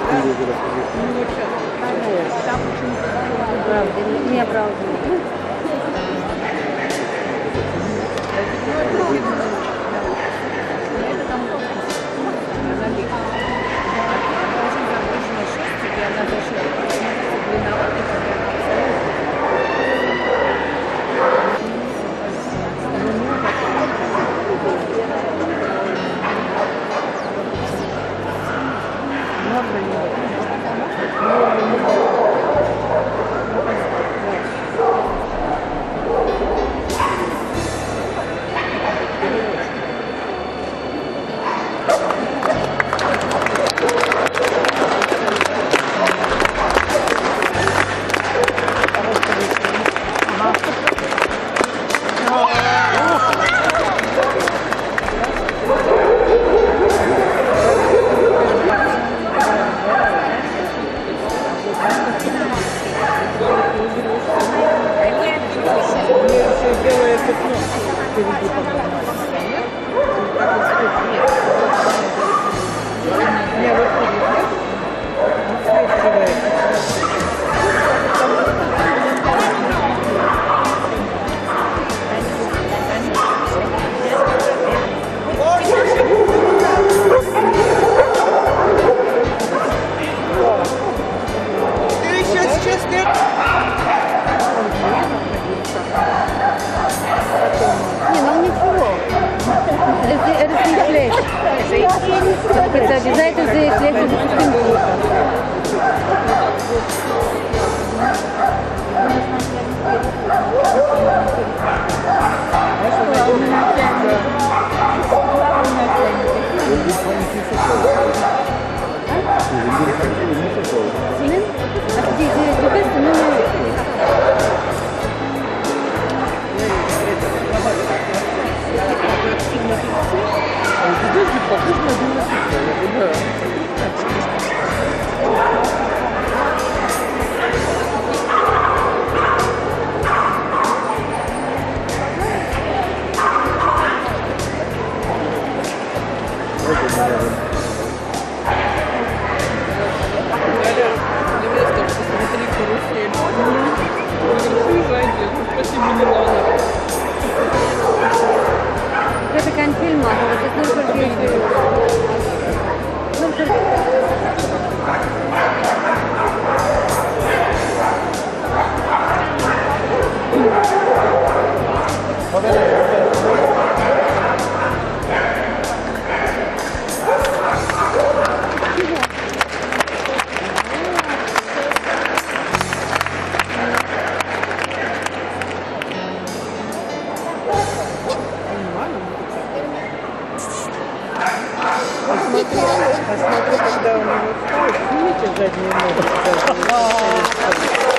Ну, правда, не оправдываю. الرسالة الرسالة زيت زيت زيت لازم تكون момент фильма, вот здесь нужно жить. А смотрю, когда у него кровь, видите, задние ноги.